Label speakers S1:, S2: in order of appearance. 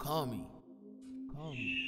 S1: Call me. Call me.